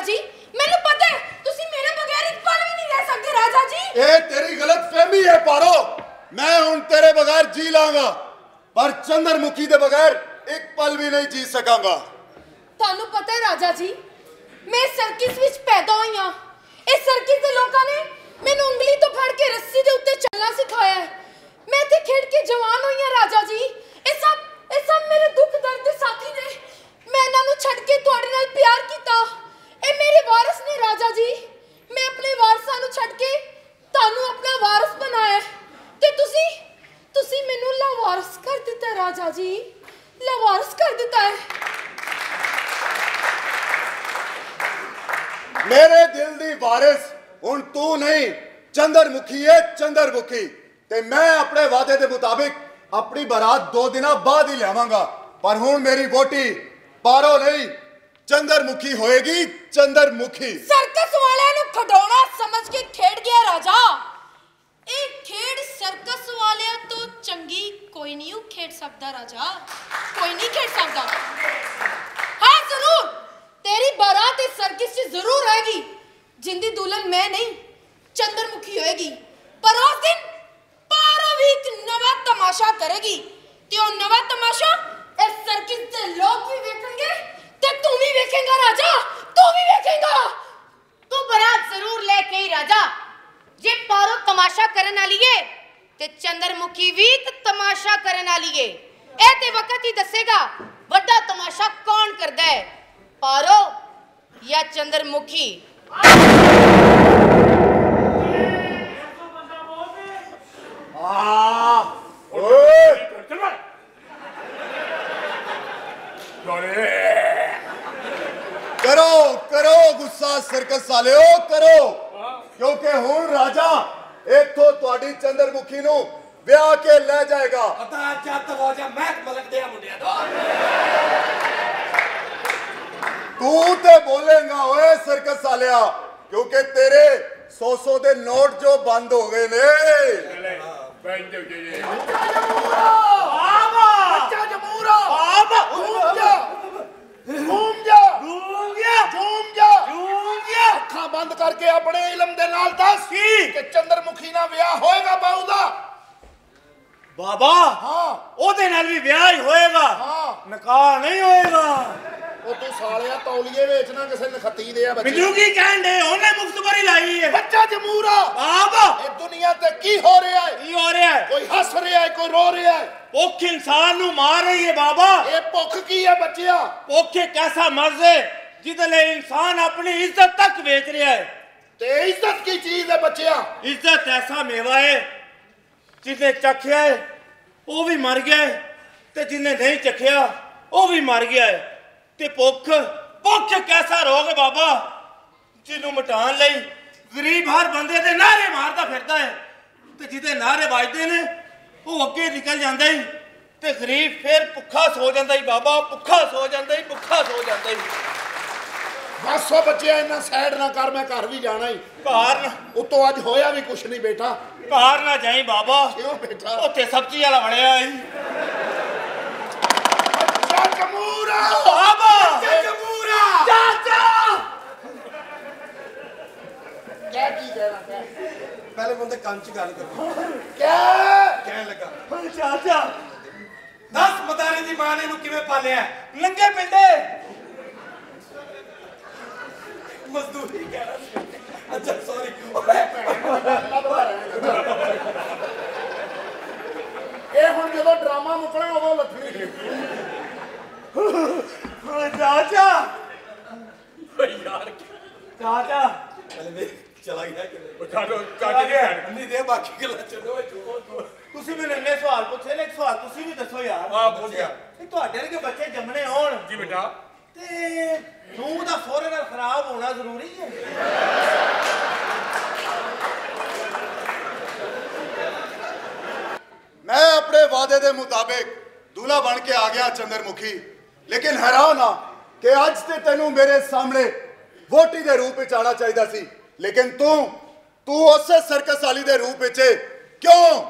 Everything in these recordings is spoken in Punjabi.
ਰਾਜਾ ਜੀ ਮੈਨੂੰ ਪਤਾ ਹੈ ਤੁਸੀਂ ਮੇਰੇ ਬਗੈਰ ਇੱਕ ਪਲ ਵੀ ਨਹੀਂ ਰਹਿ ਸਕਦੇ ਰਾਜਾ ਜੀ। ਇਹ ਤੇਰੀ ਗਲਤ ਫਹਿਮੀ ਹੈ ਪਾਰੋ। ਮੈਂ ਹੁਣ ਤੇਰੇ ਬਗੈਰ ਜੀ ਲਾਂਗਾ ਪਰ ਚੰਦਰਮੁਖੀ ਦੇ ਬਗੈਰ ਇੱਕ ਪਲ ਵੀ ਨਹੀਂ ਜੀ ਸਕਾਂਗਾ। ਤੁਹਾਨੂੰ ਪਤਾ ਹੈ ਰਾਜਾ ਜੀ ਮੈਂ ਸਰਕਿਸ ਵਿੱਚ ਪੈਦਾ ਹੋਈ ਹਾਂ। ਇਸ ਸਰਕਿਸ ਦੇ ਲੋਕਾਂ ਨੇ ਮੈਨੂੰ ਉਂਗਲੀ ਤੋਂ ਫੜ ਕੇ ਰੱਸੀ ਦੇ ਉੱਤੇ ਚੱਲਣਾ ਸਿਖਾਇਆ ਹੈ। ਮੈਂ ਇੱਥੇ ਖੇਡ ਕੇ ਜਵਾਨ ਹੋਈ ਹਾਂ ਰਾਜਾ ਜੀ। ਇਹ ਸਭ ਇਹ ਸਭ ਮੇਰੇ ਦੁੱਖ ਦਰਦ ਦੇ ਸਾਥੀ ਨੇ। ਮੈਂ ਇਹਨਾਂ ਨੂੰ ਛੱਡ ਕੇ ਤੁਹਾਡੇ ਨਾਲ ਪਿਆਰ ਕੀਤਾ ਇਹ ਮੇਰੇ ਵਾਰਿਸ ਨੇ ਰਾਜਾ ਜੀ ਮੈਂ ਆਪਣੇ ਵਾਰਸਾਂ ਨੂੰ ਛੱਡ ਕੇ ਤੁਹਾਨੂੰ ਆਪਣਾ ਵਾਰਿਸ ਬਣਾਇਆ ਹੈ। ਤੇ ਤੁਸੀਂ ਤੁਸੀਂ ਮੈਨੂੰ ਲਾਵਾਰਿਸ ਕਰ ਦਿੱਤਾ ਹੈ, ਰਾਜਾ ਜੀ ਲਾਵਾਰਿਸ ਕਰ ਦਿੱਤਾ ਹੈ ਮੇਰੇ ਦਿਲ ਦੀ ਵਾਰਿਸ, ਹੁਣ ਤੂੰ ਨਹੀਂ। ਚੰਦਰਮੁਖੀ ਹੈ ਚੰਦਰਮੁਖੀ। ਤੇ ਮੈਂ ਆਪਣੇ ਵਾਅਦੇ ਦੇ ਮੁਤਾਬਿਕ ਆਪਣੀ ਬਰਾਤ ਦੋ ਦਿਨਾਂ ਬਾਅਦ ਹੀ ਲਿਆਵਾਂਗਾ। ਪਰ ਹੁਣ ਮੇਰੀ ਵੋਟੀ ਪਾਰੋ ਨਹੀਂ, ਚੰਦਰਮੁਖੀ ਹੋਏਗੀ, ਚੰਦਰਮੁਖੀ। ਸਰਕਸ ਵਾਲਿਆਂ ਨੂੰ ਖਡਾਉਣਾ ਸਮਝ ਕੇ ਖੇਡ ਗਿਆ ਰਾਜਾ। ਇਹ ਖੇਡ ਸਰਕਸ ਵਾਲਿਆਂ ਤੋਂ ਚੰਗੀ ਕੋਈ ਨਹੀਂ ਖੇਡ ਸਕਦਾ ਰਾਜਾ। ਕੋਈ ਨਹੀਂ ਖੇਡ ਸਕਦਾ। ਹਾਂ, ਜ਼ਰੂਰ। ਤੇਰੀ ਬਾਰਾਤ ਇਸ ਸਰਕਸ 'ਚ ਜ਼ਰੂਰ ਆਏਗੀ। ਜਿੰਦੀ ਦੁਲਹਨ ਮੈਂ ਨਹੀਂ, ਚੰਦਰਮੁਖੀ ਹੋਏਗੀ। ਪਰ ਉਸ ਦਿਨ ਪਾਰੋ ਵੀ ਇੱਕ ਨਵਾਂ ਤਮਾਸ਼ਾ ਕਰੇਗੀ। ਤੇ ਉਹ ਨਵਾਂ ਤਮਾਸ਼ਾ ਇਸ ਸਰਕਸ ਦੇ ਲੋਕ ਵੀ ਵੇਖਣਗੇ ਤੇ ਤੂੰ ਵੀ ਵੇਖੇਂਗਾ ਰਾਜਾ, ਤੂੰ ਵੀ ਵੇਖੇਂਗਾ। ਤੂੰ ਬਰਾਤ ਜ਼ਰੂਰ ਲੈ ਕੇ ਹੀ ਰਾਜਾ। ਜੇ ਪਾਰੋ ਤਮਾਸ਼ਾ ਕਰਨ ਵਾਲੀ ਏ, ਤੇ ਚੰਦਰਮੁਖੀ ਵੀ ਤਮਾਸ਼ਾ ਕਰਨ ਵਾਲੀ ਏ। ਇਹ ਤੇ ਵਕਤ ਹੀ ਦੱਸੇਗਾ, ਵੱਡਾ ਤਮਾਸ਼ਾ ਕੌਣ ਕਰਦਾ ਹੈ? ਪਾਰੋ ਜਾਂ ਚੰਦਰਮੁਖੀ ਆ ਓਏ ਕਰੋ ਕਰੋ ਗੁੱਸਾ ਸਰਕਸ ਵਾਲਿਓ ਕਰੋ ਕਿਉਂਕਿ ਹੁਣ ਰਾਜਾ ਇੱਥੋਂ ਤੁਹਾਡੀ ਚੰਦਰਮੁਖੀ ਨੂੰ ਵਿਆਹ ਕੇ ਲੈ ਜਾਏਗਾ ਪਤਾ ਜੱਤ ਹੋ ਜਾ ਮੈਂ ਮਲਕ ਦੇ ਮੁੰਡਿਆਂ ਦਾ ਤੂੰ ਤੇ ਬੋਲੇਗਾ ਓਏ ਸਰਕਸ ਵਾਲਿਆ ਕਿਉਂਕਿ ਤੇਰੇ 100 100 ਦੇ ਨੋਟ ਜੋ ਬੰਦ ਹੋ ਗਏ ਨੇ। ਬੱਚਾ ਜਮੂਰਾ ਬਾਬਾ ਘੂਮ ਜਾ। ਘੂਮ ਜਾ। ਘੂਮ ਗਿਆ। ਘੂਮ ਜਾ। ਘੂਮ ਗਿਆ। ਅੱਖਾਂ ਬੰਦ ਕਰਕੇ ਆਪਣੇ ਇਲਮ ਦੇ ਨਾਲ ਦੱਸ ਕੀ? ਕਿ ਚੰਦਰਮੁਖੀ ਨਾਲ ਵਿਆਹ ਹੋਏਗਾ ਬਾਊ ਦਾ। ਬਾਬਾ ਹਾਂ। ਉਹਦੇ ਨਾਲ ਵੀ ਵਿਆਹ ਹੀ ਹੋਏਗਾ। ਹਾਂ। ਨਿਕਾਹ ਨਹੀਂ ਹੋਏਗਾ। ਉਹ ਤੂੰ ਸਾਲਿਆ ਤੌਲੀਏ ਵੇਚਣਾ ਕਿਸੇ ਨਖੱਤੀ ਦੇ ਆ ਬੱਚੇ। ਮੈਨੂੰ ਕੀ ਕਹਿੰਦੇ ਉਹਨੇ ਮੁਖਤਬਰੀ ਲਾਈ ਹੈ ਬੱਚਾ ਜਮੂਰਾ ਬਾਬਾ ਇਹ ਦੁਨੀਆ ਤੇ ਕੀ ਹੋ ਰਿਹਾ ਹੈ ਕੀ ਹੋ ਰਿਹਾ ਹੈ ਕੋਈ ਹੱਸ ਰਿਹਾ ਹੈ ਕੋਈ ਰੋ ਰਿਹਾ ਹੈ ਭੁੱਖ ਇਨਸਾਨ ਨੂੰ ਮਾਰ ਰਹੀ ਹੈ ਬਾਬਾ। ਇਹ ਭੁੱਖ ਕੀ ਹੈ ਬੱਚਿਆ? ਭੁੱਖ ਇੱਕ ਐਸਾ ਮਰਜ਼ ਹੈ ਜਿਹਦੇ ਲਈ ਇਨਸਾਨ ਆਪਣੀ ਇੱਜ਼ਤ ਤੱਕ ਵੇਚ ਰਿਹਾ ਹੈ ਤੇ ਇੱਜ਼ਤ ਕੀ ਚੀਜ਼ ਹੈ ਬੱਚਿਆ? ਇੱਜ਼ਤ ਐਸਾ ਮੇਵਾ ਹੈ ਜਿਹਨੇ ਚੱਖਿਆ ਹੈ ਉਹ ਵੀ ਮਰ ਗਿਆ ਹੈ ਤੇ ਜਿਹਨੇ ਨਹੀਂ ਚੱਖਿਆ ਉਹ ਵੀ ਮਰ ਗਿਆ ਹੈ ਤੇ ਭੁੱਖ। ਭੁੱਖ ਇੱਕ ਐਸਾ ਰੋਗ ਹੈ ਬਾਬਾ ਜਿਹਨੂੰ ਮਿਟਾਉਣ ਲਈ ਗਰੀਬ ਹਰ ਬੰਦੇ ਦੇ ਨਾਰੇ ਮਾਰਦਾ ਫਿਰਦਾ ਹੈ। ਤੇ ਜਿਹਦੇ ਨਾਰੇ ਵੱਜਦੇ ਨੇ ਉਹ ਅੱਗੇ ਨਿਕਲ ਜਾਂਦਾ ਹੈ ਤੇ ਗਰੀਬ ਫਿਰ ਭੁੱਖਾ ਸੋ ਜਾਂਦਾ ਹੀ ਬਾਬਾ ਭੁੱਖਾ ਸੋ ਜਾਂਦਾ ਹੀ ਭੁੱਖਾ ਸੋ ਜਾਂਦਾ ਹੀ ਬਸ ਉਹ ਬੱਚਿਆ ਇੰਨਾ ਸੈਡ ਨਾ ਕਰ ਮੈਂ ਘਰ ਵੀ ਜਾਣਾ ਹੀ ਘਰ ਨਾ ਉਤੋਂ ਅੱਜ ਹੋਇਆ ਵੀ ਕੁਛ ਨਹੀਂ ਬੇਟਾ। ਘਰ ਨਾ ਜਾਈ ਬਾਬਾ। ਕਿਉਂ ਬੇਟਾ? ਉੱਥੇ ਸਬਜ਼ੀ ਵਾਲਾ ਬਣਿਆ ਹੈ ਬੱਚਾ ਜਮੂਰਾ ਬਾਬਾ ਬੱਚਾ ਜਮੂਰਾ ਚਾਚਾ ਕਿਆ ਕੀ ਕਹਿਣਾ ਕਹਿ ਪਹਿਲੇ ਬੰਦੇ ਕੰਨ ਚ ਗੱਲ ਕਰੋ ਕਿਆ ਕਹਿਣ ਲੱਗਾ ਚਾਚਾ ਦੱਸ ਮਤਾਰੇ ਦੀ ਮਾਂ ਨੇ ਇਹਨੂੰ ਕਿਵੇਂ ਪਾਲਿਆ ਲੰਗੇ ਪਿੰਡੇ ਮਜ਼ਦੂਰੀ ਕਹਿ ਰਿਹਾ ਸੀ ਅੱਛਾ ਸੌਰੀ ਇਹ ਹੁਣ ਜਦੋਂ ਡਰਾਮਾ ਮੁੱਕਣਾ ਉਦੋਂ ਲੱਥਣੀ ਚਾਚਾ। ਯਾਰ ਚਾਚਾ। ਪਹਿਲੇ ਵੇ ਚਲਾ ਗਿਆ ਕਿ ਚਲਾ ਗਿਆ। ਨਹੀਂ ਦੇ ਬਾਕੀ ਗੱਲਾਂ ਛੱਡੋ ਤੁਸੀਂ ਮੈਨੂੰ ਇੰਨੇ ਸਵਾਲ ਪੁੱਛੇ ਨੇ ਇੱਕ ਸਵਾਲ ਤੁਸੀਂ ਵੀ ਦੱਸੋ ਯਾਰ। ਆ ਬੋਲ ਗਿਆ ਕਿ ਤੁਹਾਡੇ ਵਰਗੇ ਬੱਚੇ ਜੰਮਣੇ ਹੋਣ ਜੀ ਬੇਟਾ। ਤੇ ਨੂੰ ਦਾ ਸਹੁਰੇ ਨਾਲ ਖਰਾਬ ਹੋਣਾ ਜ਼ਰੂਰੀ ਹੈ? ਮੈਂ ਆਪਣੇ ਵਾਅਦੇ ਦੇ ਮੁਤਾਬਿਕ ਦੂਲਾ ਬਣ ਕੇ ਆ ਗਿਆ ਚੰਦਰਮੁਖੀ। ਲੇਕਿਨ ਹੈਰਾਨ ਆ ਕਿ ਅੱਜ ਤੇ ਤੈਨੂੰ ਮੇਰੇ ਸਾਹਮਣੇ ਵੋਟੀ ਦੇ ਰੂਪ ਵਿੱਚ ਆਣਾ ਚਾਹੀਦਾ ਸੀ। ਲੇਕਿਨ ਤੂੰ ਤੂੰ ਉਸੇ ਸਰਕਸ ਵਾਲੀ ਦੇ ਰੂਪ ਵਿੱਚ ਕਿਉਂ?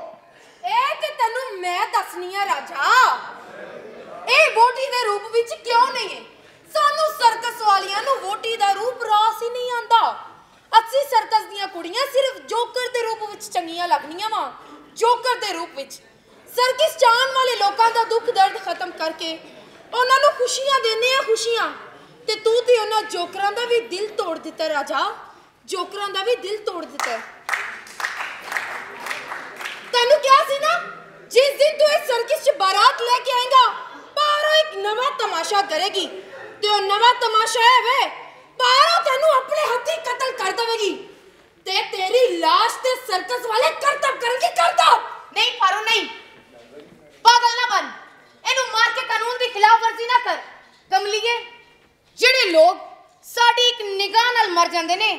ਇਹ ਤੇ ਤੈਨੂੰ ਮੈਂ ਦੱਸਣੀ ਆ ਰਾਜਾ। ਇਹ ਵੋਟੀ ਦੇ ਰੂਪ ਵਿੱਚ ਕਿਉਂ ਨਹੀਂ ਹੈ? ਸਾਨੂੰ ਸਰਕਸ ਵਾਲੀਆਂ ਨੂੰ ਵੋਟੀ ਦਾ ਰੂਪ ਰਾਸ ਹੀ ਨਹੀਂ ਆਂਦਾ ਅਸੀਂ ਸਰਕਸ ਦੀਆਂ ਕੁੜੀਆਂ ਸਿਰਫ ਜੋਕਰ ਦੇ ਰੂਪ ਵਿੱਚ ਚੰਗੀਆਂ ਲੱਗਣੀਆਂ ਵਾ। ਜੋਕਰ ਦੇ ਰੂਪ ਵਿੱਚ। ਸਰਕਸ ਜਾਣ ਵਾਲੇ ਲੋਕਾਂ ਦਾ ਦੁੱਖ ਦਰਦ ਖਤਮ ਕਰਕੇ ਉਹਨਾਂ ਨੂੰ ਖੁਸ਼ੀਆਂ ਦੇਣੇ ਆ, ਖੁਸ਼ੀਆਂ। ਤੇ ਤੂੰ ਤੇ ਉਹਨਾਂ ਜੋਕਰਾਂ ਦਾ ਵੀ ਦਿਲ ਤੋੜ ਦਿੱਤਾ ਰਾਜਾ। ਜੋਕਰਾਂ ਦਾ ਵੀ ਦਿਲ ਤੋੜ ਦਿੱਤਾ। ਤੈਨੂੰ ਕਿਹਾ ਸੀ ਨਾ, ਜਿਸ ਦਿਨ ਤੂੰ ਇਸ ਸਰਕਿਸ 'ਚ ਬਾਰਾਤ ਲੈ ਕੇ ਆਏਗਾ ਪਾਰੋ ਇੱਕ ਨਵਾਂ ਤਮਾਸ਼ਾ ਕਰੇਗੀ। ਤੇ ਉਹ ਨਵਾਂ ਤਮਾਸ਼ਾ ਹੈ ਵੇ ਪਾਰੋ ਤੈਨੂੰ ਆਪਣੇ ਹੱਥੀਂ ਕਤਲ ਕਰ ਦੇਵੇਗੀ। ਤੇ ਤੇਰੀ ਲਾਸ਼ ਤੇ ਸਰਕਸ ਵਾਲੇ ਕਰਤਬ ਕਰਨਗੇ ਕਰਤਬ ਨਹੀਂ ਪਾਰੋ ਨਹੀਂ। ਪਾਗਲ ਨਾ ਬਣ ਇਹਨੂੰ ਮਾਰ ਕੇ ਕਾਨੂੰਨ ਦੀ ਖਿਲਾਫਵਰਜ਼ੀ ਨਾ ਕਰ ਕਮਲੀਏ ਜਿਹੜੇ ਲੋਕ ਸਾਡੀ ਇੱਕ ਨਿਗਾਹ ਨਾਲ ਮਰ ਜਾਂਦੇ ਨੇ।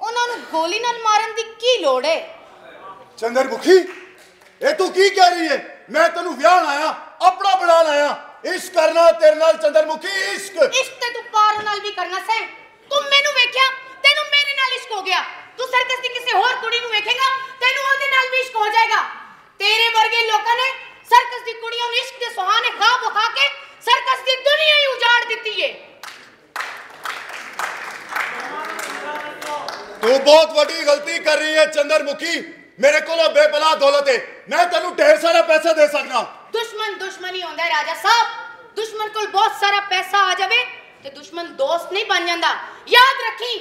ਉਹਨਾਂ ਨੂੰ ਗੋਲੀ ਨਾਲ ਮਾਰਨ ਦੀ ਕੀ ਲੋੜ ਹੈ? ਚੰਦਰਮੁਖੀ ਇਹ ਤੂੰ ਕੀ ਕਹਿ ਰਹੀ ਹੈ? ਮੈਂ ਤੈਨੂੰ ਵਿਆਹਣ ਆਇਆ ਆਪਣਾ ਬਣਾਉਣ ਆਇਆ ਇਸ਼ਕ ਕਰਨਾ ਤੇਰੇ ਨਾਲ ਚੰਦਰਮੁਖੀ ਇਸ਼ਕ। ਇਸ਼ਕ ਤੇ ਤੂੰ ਪਾਰੋ ਨਾਲ ਵੀ ਕਰਨਾ ਸੈ ਤੂੰ ਮੈਨੂੰ ਵੇਖਿਆ ਤੈਨੂੰ ਮੇਰੇ ਨਾਲ ਇਸ਼ਕ ਹੋ ਗਿਆ। ਤੂੰ ਸਰਕਸ ਦੀ ਕਿਸੇ ਹੋਰ ਕੁੜੀ ਨੂੰ ਵੇਖੇਗਾ ਤੈਨੂੰ ਉਹਦੇ ਨਾਲ ਵੀ ਇਸ਼ਕ ਹੋ ਜਾਏਗਾ। ਤੇਰੇ ਵਰਗੇ ਲੋਕਾਂ ਨੇ ਸਰਕਸ ਦੀ ਕੁੜੀਆਂ ਨੂੰ ਇਸ਼ਕ ਦੇ ਸੁਹਾਣੇ ਖਾਬ ਵਿਖਾ ਕੇ ਸਰਕਸ ਦੀ ਦੁਨੀਆ ਹੀ ਉਜਾੜ ਦਿੱਤੀ ਏ ਤੂੰ ਬਹੁਤ ਵੱਡੀ ਗਲਤੀ ਕਰ ਰਹੀ ਹੈ, ਚੰਦਰਮੁਖੀ। ਮੇਰੇ ਕੋਲ ਬੇਪਨਾਹ ਦੌਲਤ ਹੈ। ਮੈਂ ਤੈਨੂੰ ਢੇਰ ਸਾਰਾ ਪੈਸਾ ਦੇ ਸਕਦਾ। ਦੁਸ਼ਮਣ ਦੁਸ਼ਮਣ ਹੁੰਦਾ ਹੈ, ਰਾਜਾ ਸਾਹਿਬ। ਦੁਸ਼ਮਣ ਕੋਲ ਬਹੁਤ ਸਾਰਾ ਪੈਸਾ ਆ ਜਾਵੇ ਤੇ ਦੁਸ਼ਮਣ ਦੋਸਤ ਨਹੀਂ ਬਣ ਜਾਂਦਾ। ਯਾਦ ਰੱਖੀ,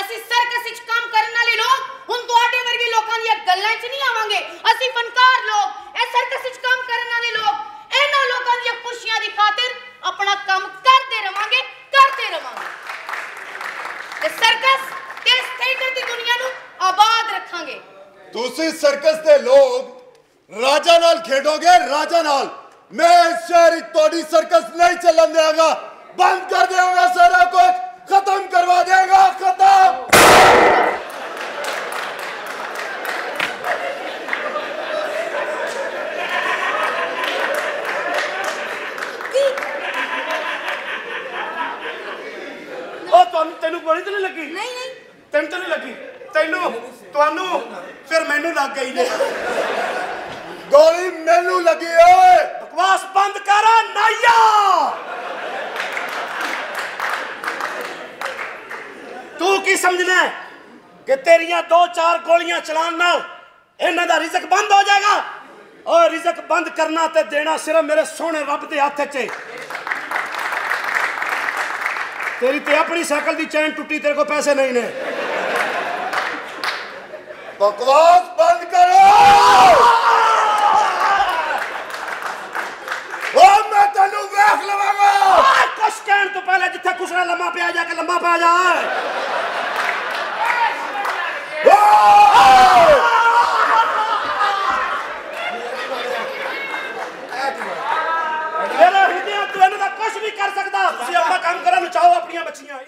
ਅਸੀਂ ਸਰਕਸ ਵਿੱਚ ਕੰਮ ਕਰਨ ਵਾਲੇ ਲੋਕ, ਹੁਣ ਤੁਹਾਡੇ ਵਰਗੇ ਲੋਕਾਂ ਦੀਆਂ ਗੱਲਾਂ 'ਚ ਨਹੀਂ ਆਵਾਂਗੇ। ਅਸੀਂ ਫਨਕਾਰ ਲੋਕ, ਇਹ ਸਰਕਸ ਵਿੱਚ ਕੰਮ ਕਰਨ ਵਾਲੇ ਲੋਕ, ਇਹਨਾਂ ਲੋਕਾਂ ਦੀਆਂ ਖੁਸ਼ੀਆਂ ਦੀ ਖਾਤਰ ਆਪਣਾ ਕੰਮ ਕਰਦੇ ਰਵਾਂਗੇ ਕਰਦੇ ਰਵਾਂਗੇ ਤੇ ਸਰਕਸ ਤੇ ਇਸ ਥੀਏਟਰ ਦੀ ਦੁਨੀਆ ਨੂੰ ਆਬਾਦ ਰੱਖਾਂਗੇ ਤੁਸੀਂ ਸਰਕਸ ਦੇ ਲੋਕ ਰਾਜਾ ਨਾਲ ਖੇਡੋਗੇ ਰਾਜਾ ਨਾਲ। ਮੈਂ ਇਸ ਸ਼ਹਿਰ ਤੁਹਾਡੀ ਸਰਕਸ ਨਹੀਂ ਚੱਲਣ ਦਿਆਂਗਾ। ਬੰਦ ਕਰ ਦਿਆਂਗਾ ਸਾਰਾ ਕੁਝ ਖਤਮ ਕਰਵਾ ਦਿਆਂਗਾ। ਖਤਮ! ਉਹ ਤੁਹਾਨੂੰ ਤੈਨੂੰ ਗੋਲੀ ਤਾਂ ਨਹੀਂ ਲੱਗੀ? ਨਹੀਂ ਨਹੀਂ। ਤੈਨੂੰ ਤਾਂ ਨਹੀਂ ਲੱਗੀ? ਤੈਨੂੰ, ਤੁਹਾਨੂੰ, ਫਿਰ ਮੈਨੂੰ ਲੱਗ ਗਈ ਨੇ ਗੋਲੀ ਮੈਨੂੰ ਲੱਗੀ, ਓਏ। ਬਕਵਾਸ ਬੰਦ ਕਰ ਨਾਇਆ ਤੂੰ ਕੀ ਸਮਝਣਾ ਕਿ ਤੇਰੀਆਂ ਦੋ ਚਾਰ ਗੋਲੀਆਂ ਚਲਾਉਣ ਨਾਲ ਇਹਨਾਂ ਦਾ ਰਿਜ਼ਕ ਬੰਦ ਹੋ ਜਾਏਗਾ? ਔਰ ਰਿਜ਼ਕ ਬੰਦ ਕਰਨਾ ਤੇ ਦੇਣਾ ਸਿਰਫ ਮੇਰੇ ਸੋਹਣੇ ਰੱਬ ਦੇ ਹੱਥ 'ਚ। ਤੇਰੀ ਤੇ ਆਪਣੀ ਸਾਈਕਲ ਦੀ ਚੈਨ ਟੁੱਟੀ, ਤੇਰੇ ਕੋਲ ਪੈਸੇ ਨਹੀਂ ਨੇ। ਬਕਵਾਸ ਬੰਦ ਕਰੋ! ਓ ਮੈਂ ਤੈਨੂੰ ਵੇਖ ਲਵਾਂਗਾ! ਕੁਛ ਕਹਿਣ ਤੋਂ ਪਹਿਲੇ ਜਿੱਥੇ ਕੁਸਰਾ ਲੰਮਾ ਪਿਆ ਜਾ ਕੇ ਲੰਮਾ ਪੈ ਜਾ। ਮੇਰੇ ਹਿਰਦਿਆਂ ਤੂੰ ਇਹਨਾਂ ਦਾ ਕੁਝ ਵੀ ਕਰ ਸਕਦਾ। ਤੁਸੀਂ ਆਪਣਾ ਕੰਮ ਕਰਨ ਨੂੰ ਚਾਹੋ ਆਪਣੀਆਂ ਬੱਚੀਆਂ।